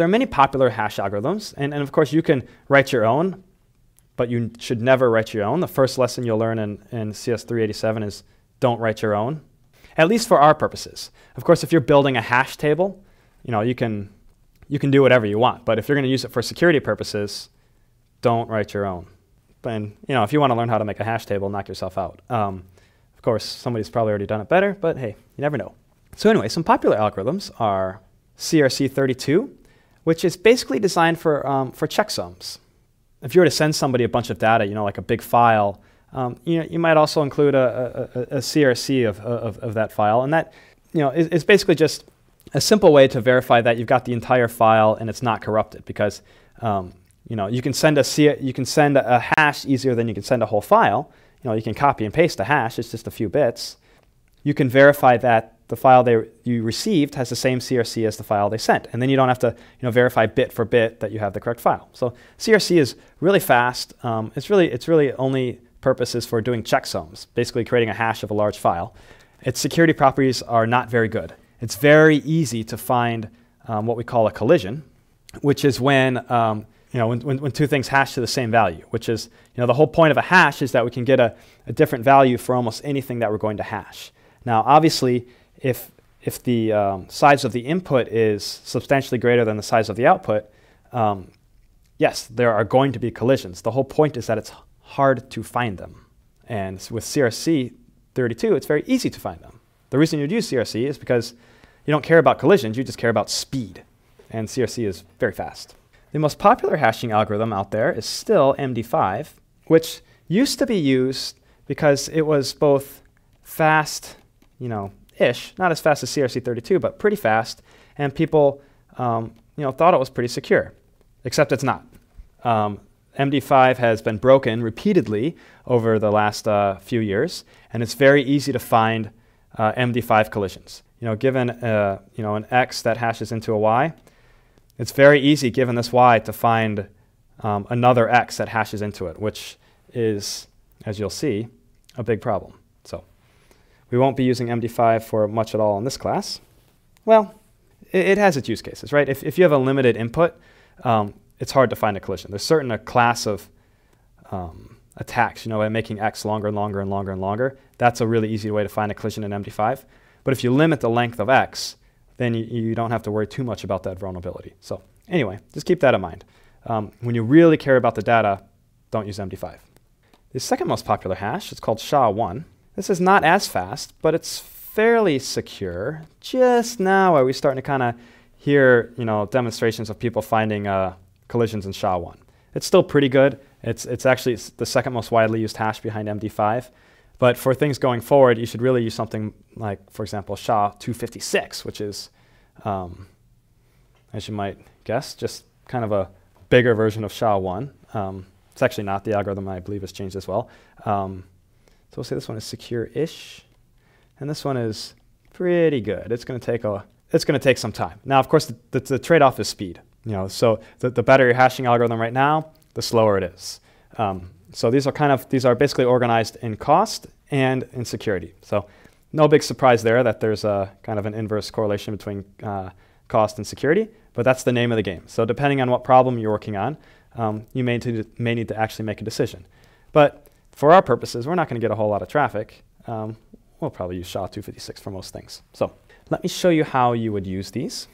there are many popular hash algorithms, and, and of course you can write your own, but you should never write your own. The first lesson you'll learn in, in CS 387 is don't write your own, at least for our purposes. Of course, if you're building a hash table, you know, you can, you can do whatever you want, but if you're going to use it for security purposes, don't write your own. And you know, if you want to learn how to make a hash table, knock yourself out. Um, of course, somebody's probably already done it better, but hey, you never know. So anyway, some popular algorithms are CRC32, which is basically designed for, um, for checksums. If you were to send somebody a bunch of data, you know, like a big file, um, you, know, you might also include a, a, a CRC of, of, of, that file, and that you know, is, is basically just a simple way to verify that you've got the entire file and it's not corrupted because um, you know, you can send a C you can send a hash easier than you can send a whole file. You know, you can copy and paste a hash, it's just a few bits. You can verify that the file they you received has the same CRC as the file they sent. And then you don't have to you know, verify bit for bit that you have the correct file. So CRC is really fast. Um, it's, really, it's really only purposes for doing checksums, basically creating a hash of a large file. Its security properties are not very good. It's very easy to find um, what we call a collision, which is when um, you know, when, when, when, two things hash to the same value, which is, you know, the whole point of a hash is that we can get a, a different value for almost anything that we're going to hash. Now, obviously, if, if the um, size of the input is substantially greater than the size of the output, um, yes, there are going to be collisions. The whole point is that it's hard to find them. And with CRC 32, it's very easy to find them. The reason you'd use CRC is because you don't care about collisions, you just care about speed. And CRC is very fast. The most popular hashing algorithm out there is still MD5, which used to be used because it was both fast, you know, ish, not as fast as CRC32, but pretty fast, and people, um, you know, thought it was pretty secure, except it's not. Um, MD5 has been broken repeatedly over the last uh, few years, and it's very easy to find uh, MD5 collisions. You know, given uh, you know an X that hashes into a Y, it's very easy, given this y, to find um, another x that hashes into it, which is, as you'll see, a big problem. So we won't be using MD5 for much at all in this class. Well, it, it has its use cases, right? If, if you have a limited input, um, it's hard to find a collision. There's certain a class of um, attacks, you know, by making x longer and longer and longer and longer. That's a really easy way to find a collision in MD5. But if you limit the length of x, then you, you, don't have to worry too much about that vulnerability. So anyway, just keep that in mind. Um, when you really care about the data, don't use MD5. The second most popular hash is called SHA-1. This is not as fast, but it's fairly secure. Just now are we starting to kind of hear you know, demonstrations of people finding uh, collisions in SHA-1. It's still pretty good. It's, it's actually the second most widely used hash behind MD5. But for things going forward, you should really use something like, for example, SHA-256, which is, um, as you might guess, just kind of a bigger version of SHA-1. Um, it's actually not the algorithm I believe has changed as well. Um, we'll say this one is secure-ish, and this one is pretty good. It's going to take a it's going to take some time. Now, of course, the, the, the trade-off is speed. You know, so the, the better your hashing algorithm right now, the slower it is. Um, so these are kind of these are basically organized in cost and in security. So no big surprise there that there's a kind of an inverse correlation between uh, cost and security, but that's the name of the game. So depending on what problem you're working on, um, you may, may need to actually make a decision. But for our purposes, we're not going to get a whole lot of traffic. Um, we'll probably use SHA-256 for most things. So let me show you how you would use these.